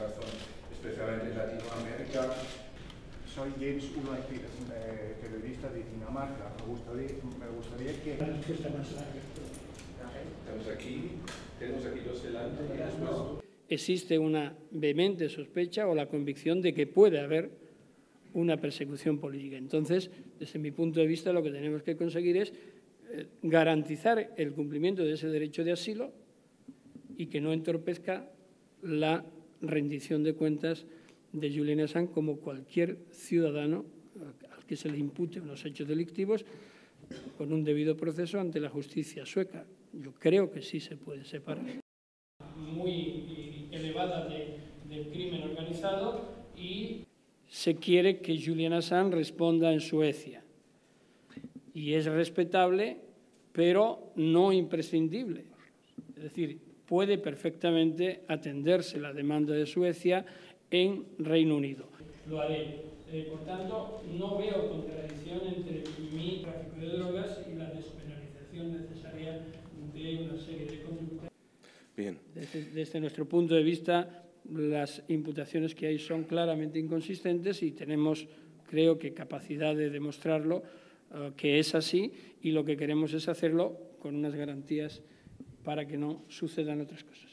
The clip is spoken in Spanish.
razón, especialmente en Latinoamérica. Soy James Ulrich periodista de Dinamarca. Me gustaría, me gustaría que... Estamos aquí, tenemos aquí dos delante y después... Existe una vehemente sospecha o la convicción de que puede haber una persecución política. Entonces, desde mi punto de vista, lo que tenemos que conseguir es eh, garantizar el cumplimiento de ese derecho de asilo y que no entorpezca la rendición de cuentas de Julian Assange como cualquier ciudadano al que se le impute unos hechos delictivos con un debido proceso ante la justicia sueca. Yo creo que sí se puede separar. Muy elevada de, del crimen organizado y se quiere que Julian Assange responda en Suecia. Y es respetable, pero no imprescindible. Es decir, puede perfectamente atenderse la demanda de Suecia en Reino Unido. Lo haré. Eh, por tanto, no veo contradicción entre mi tráfico de drogas y la despenalización necesaria de una serie de conductas. Bien. Desde, desde, nuestro punto de vista, las imputaciones que hay son claramente inconsistentes y tenemos, creo que, capacidad de demostrarlo uh, que es así y lo que queremos es hacerlo con unas garantías para que no sucedan otras cosas.